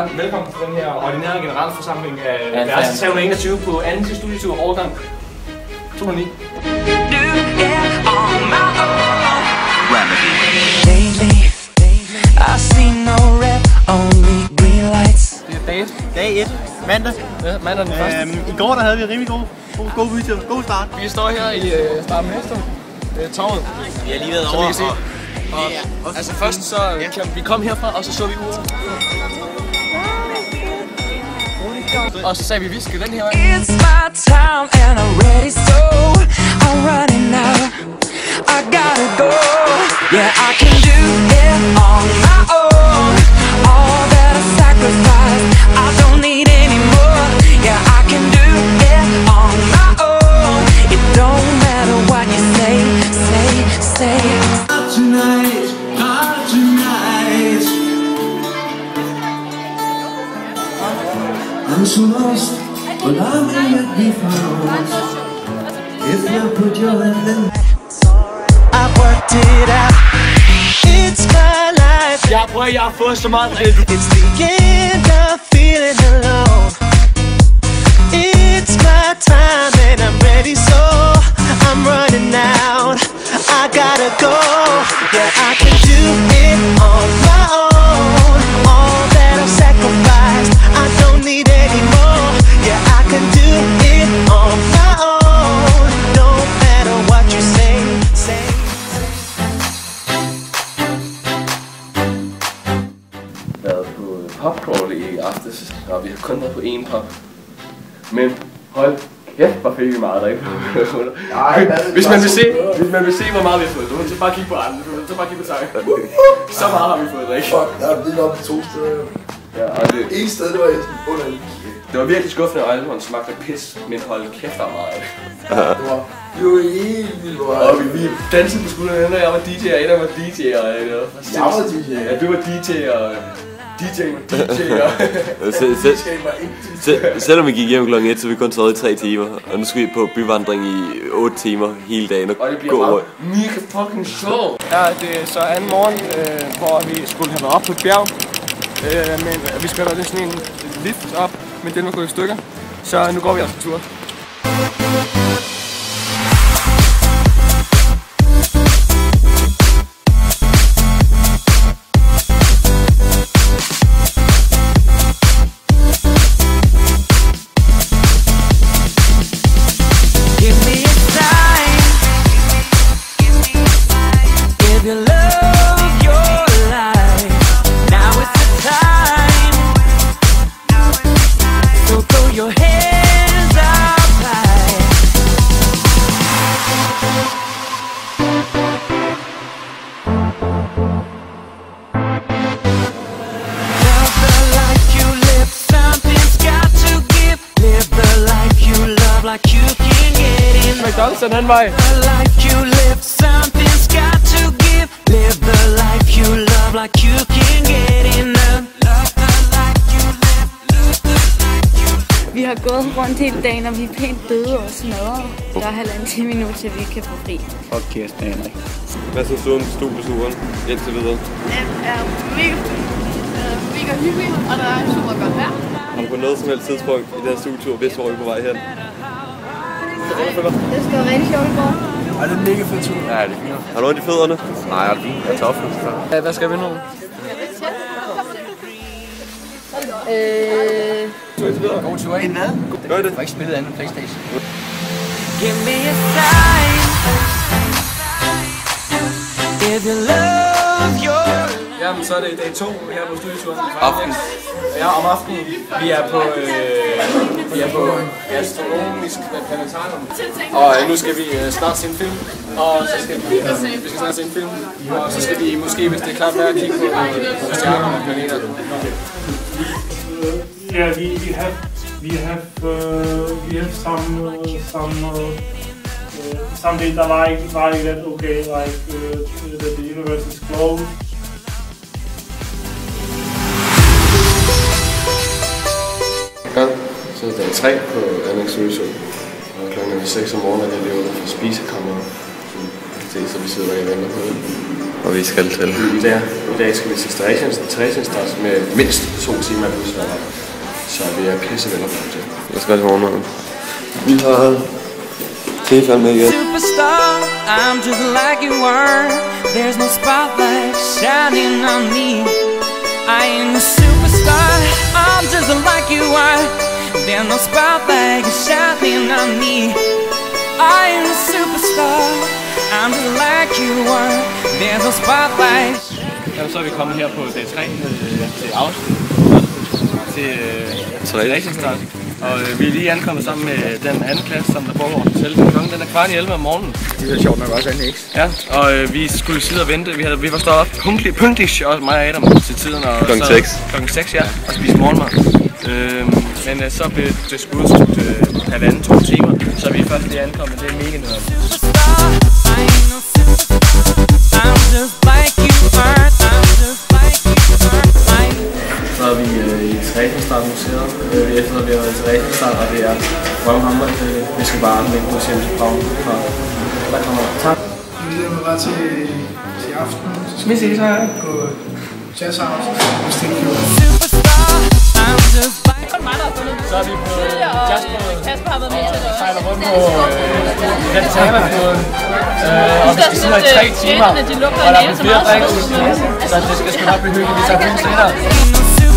hjertelig velkommen til den her ordinære generalforsamling af Ja, værelse fair. 321 på anden til studietur overgang 209. Lately, I see no red, only green lights. Det er dag 1. Dag 1, mandag. Ja, mandag den første. Øhm, I går der havde vi rimelig god, god, god video, god start. Vi står her i øh, starten af Hestum. Øh, torvet, Vi har lige været over se. og, Og, altså først så kan vi kom herfra, og så så vi uret. Og så sagde vi, vi skal den her vej. It's my time and I'm ready, so I'm running now. I gotta go. Yeah, I can do it on my life. Jeg prøver, jeg har fået It's the end of feeling alone. It's my time and I'm ready, so I'm running out. I gotta go. Yeah, I can do it on my own. Og vi har kun været på én pop. Men hold kæft, hvor fik vi meget derinde. hvis, man vil se, hvis man vil se, hvor meget vi har fået, må du bare kigge på andre. Du må så bare kigge på sang. Så meget har vi fået drik. Fuck, jeg har vildt op på to steder. Ja, og det, En sted, det var sådan under en det var virkelig skuffende, og alkoholen smagte pis, men hold kæft, der meget af det. Var, var helt vildt, Og vi, vi dansede på skuldrene, og jeg var DJ, og en af var DJ, og Jeg var DJ. Ja, du var DJ, og DJ var DJ, og... Selv, selv, selv, selvom vi gik hjem kl. 1, så vi kun sovet i 3 timer. Og nu skal vi på byvandring i 8 timer hele dagen og Og det bliver gå meget rundt. mega fucking sjovt. Ja, det er så anden morgen, øh, hvor vi skulle have været op på et bjerg. Øh, men vi skal have sådan en lift op, men den var gået i stykker. Så nu går vi altså en tur. You love like you can get enough. Vi har gået rundt hele dagen, og vi er pænt døde og smadret. Der er halvanden time nu, til vi kan få fri. Hold kæft, Henrik. Hvad synes du om studieturen indtil videre? Det er mega. Øh, mega hyggeligt, og der er super godt vejr. Har du på noget som helst tidspunkt i den her studietur vidst, hvor vi er på vej hen? Det skal være rigtig sjovt i går. Ej, det er en mega fed tur. Ja, det er Har du ondt i fødderne? Nej, jeg er fint. Jeg er tof. Ja, hvad skal vi nu? Øh, God tur ind med. Gør I det? Du har ikke spillet andet Playstation. Give me a sign. If you love your Jamen, så er det dag to her på studieturen. Aften. Ja, om aftenen. Vi er på, øh, vi er på gastronomisk planetarium. Og øh, nu skal vi øh, snart se en film. Og så skal vi, øh, vi skal snart se en film. Og så skal vi måske, hvis det er klart, være kigge på, øh, på stjernerne og planeter. Yeah, we, we have we have uh, we have some uh, some uh, uh, some data like like that. Okay, like uh, that the universe is closed. Gang. Så er det dag 3 på anden ekspedition. Og klokken er 6 om morgenen, jeg lever ude fra spisekammeret. Så, så vi sidder og venter på det. Og vi skal til. I dag, i dag skal vi til træningsstart med mindst to timer i busværter. Så vi er pisse vel opmærket til. Lad os gøre det morgenmaden. Vi har Stefan med igen. Superstar, I'm just like you are. There's no spotlight shining on me. I am a superstar, I'm just like you are. There's no spotlight shining on me. I am a superstar, I'm just like you are. There's no spotlight. Jamen, er så er vi kommet her på dag 3 er er, øh, til afsnit. Til øh, racingstart. Og øh, vi er lige ankommet sammen med den anden klasse, som der foregår selv. Klokken den er kvart i 11 om morgenen. Det er sjovt nok også andet, ikke? Ja, og øh, vi skulle sidde og vente. Vi, havde, vi var stået op punktligt, punktligt, og mig og Adam til tiden. Og Klokken så- seks. Klokken 6, ja, og spise morgenmad. Øh, men øh, så blev det sgu udskudt øh, halvanden, to timer, så vi er først lige ankommet. Det er mega nødvendigt. Træningsstart Museet. Øh, efter at vi har været i Træningsstart, og det er røvhammer. Øh, vi skal bare med på Sims Pau. Der kommer tak. Vi glæder bare til, til aften. Så Vi ses her. På Jazz House. Hvis det ikke I'm just like Så er vi på jazzbåden. Kasper har været med til det også. Sejler rundt på øh. Øh, og vi skal sidde her i tre timer. De lugter Og der er flere drinks. Så det skal sgu nok blive hyggeligt. Vi tager film senere.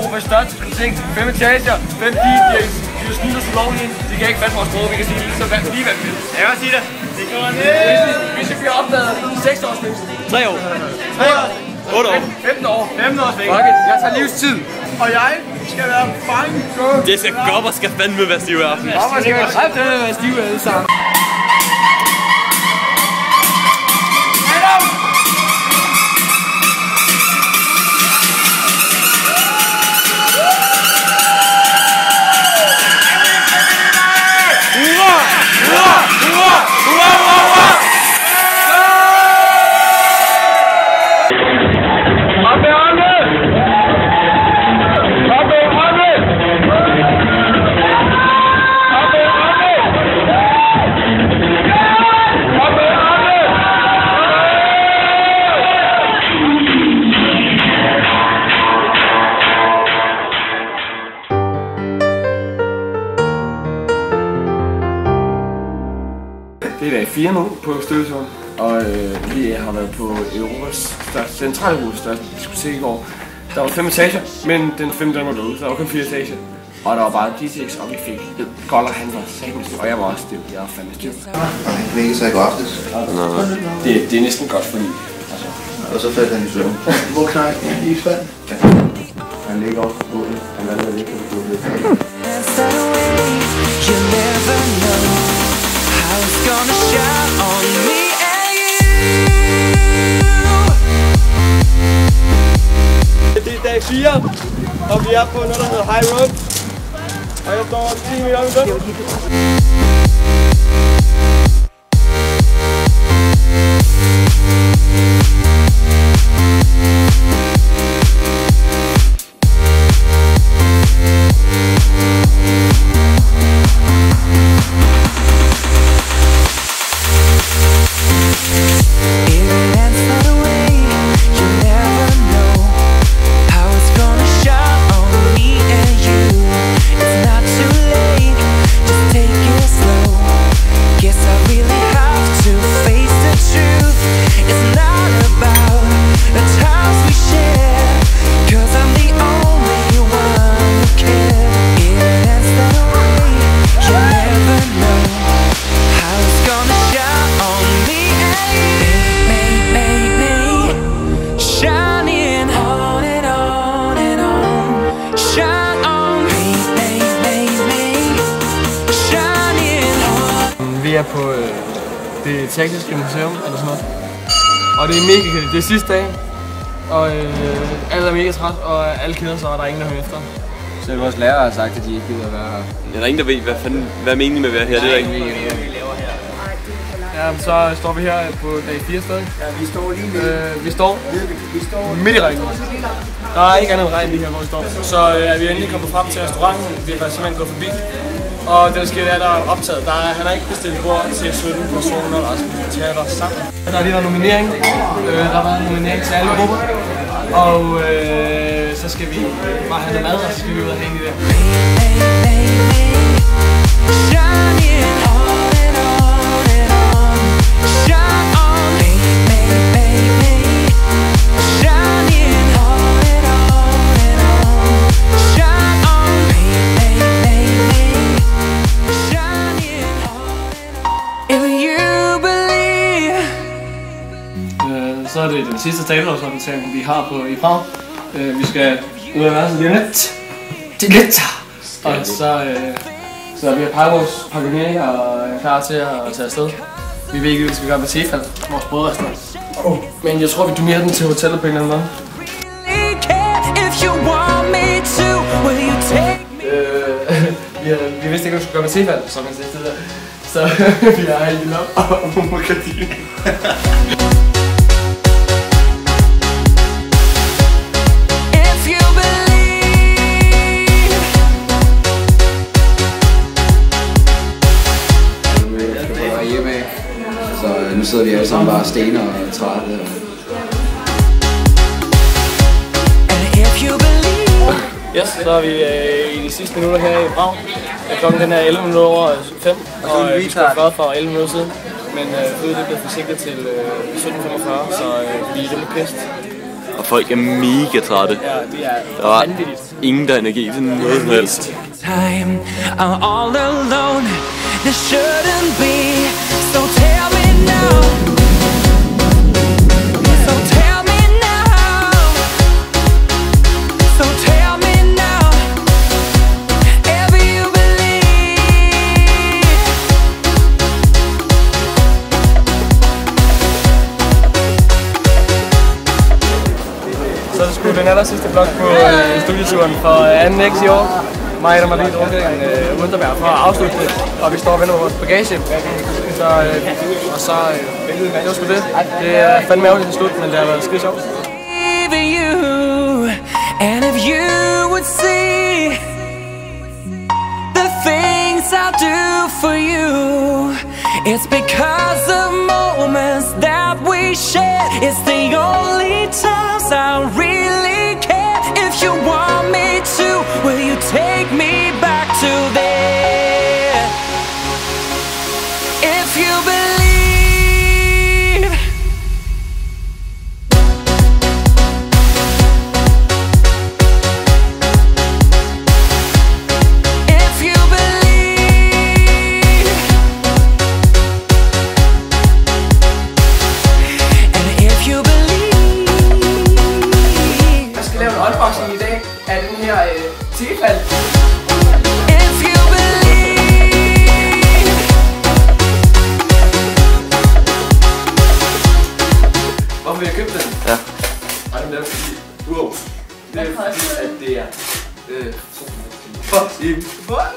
Centraleuropas største diskotek. Fem etager, fem DJ's. De har snydt os ulovligt. De kan ikke fatte vores sprog. Vi kan sige lige så hvad lige hvad vi vil. Jeg kan sige det. Det går ned. Hvis vi bliver opdaget 6 års fængsel. 3 år. 3 år. 8 år. 15 år. 15 års fængsel. Fuck it. Jeg tager livstid. Og jeg skal være fine Det skal godt og skal fandme være stiv i aften. Hvorfor skal vi med stive alle sammen? Det er dag 4 nu på Støvsund, og øh, vi har været på Europas største, Centraleuropas største diskotek i går. Der var fem etager, men den femte den var derude, så der var kun fire etager. Og der var bare DJ's, og vi fik et kold, og han var satans og jeg var også stiv. Jeg var fandme stiv. Han ikke så i går aftes. Det, det er næsten godt, fordi... Altså, Og så faldt han i søvn. Hvor knæk i isvand? han ligger også på gulvet. Han valgte at ligge på gulvet. You never know dag 4, og vi er på noget, der hedder High Road. Og jeg står 10 meter Vi er på øh, det tekniske museum, eller sådan noget. Og det er mega kedeligt. Det er sidste dag. Og øh, alle er mega træt, og alle keder sig, og der er ingen, der hører efter. Så vores lærer har sagt, at de ikke gider at være her. Er der ingen, der ved, hvad, fanden, hvad er meningen med at være her? Det er der ikke. Ja, Ja, så står vi her på dag 4 stadig. Ja, vi står lige midt. Øh, vi står Vi står midt i regnen. Der er ikke andet end regn lige her, hvor vi står. Så øh, er vi endelig kommet frem til restauranten. Vi har simpelthen gået forbi. Og det skal sker, der er optaget. Der er, han har ikke bestilt bord til 17 personer, der taler sammen. Der er lige der nominering. Øh, der var været nominering til alle grupper. Og øh, så skal vi bare have noget mad, og så skal vi ud og hænge i det. Sidste teateropsatering, vi har på i Prag. Øh, vi skal ud af værelset lige lidt. Til lidt. Og så, øh, så vi har pakket vores pakket og er klar til at tage afsted. Vi ved ikke, hvad vi skal gøre med Tefal, vores brødrestaurant. Oh. Men jeg tror, vi donerer den til hotellet på en eller anden måde. Øh, vi, vi vidste ikke, hvad vi skulle gøre med Tefal, som man sagde tidligere. Så vi har hældt op og Mokadine. if sidder vi alle sammen bare stener og trætte. Og... if you believe Yes, så er vi øh, i de sidste minutter her i Prag. Klokken den er 11 minutter over 5, og øh, vi skulle have været for 11 minutter siden. Men øh, flyet det blev forsinket til øh, 17.45, så øh, vi er rimelig pist. Og folk er mega trætte. Ja, det er Der var vanvittigt. ingen, der har energi til noget som helst. time I'm all alone This shouldn't be So tell me så er det sgu den aller sidste blok på øh, studieturen for øh, 2X i år. Mig og mig lige drukket en øh, underbær for at afslutte det, og vi står og venter på vores bagage. Så, øh, og så, øh, det var sgu det. Det er fandme ærgerligt til slut, men det har været skide sjovt. And if you would see The things I do for you It's because the moments that we share It's the only times I really care If you want me to Will you take me back Hvorfor jeg købte den? Ja. Ej, men det er fordi... Wow. Det er fordi, at det er... Øh, fuck, Steve. Fuck!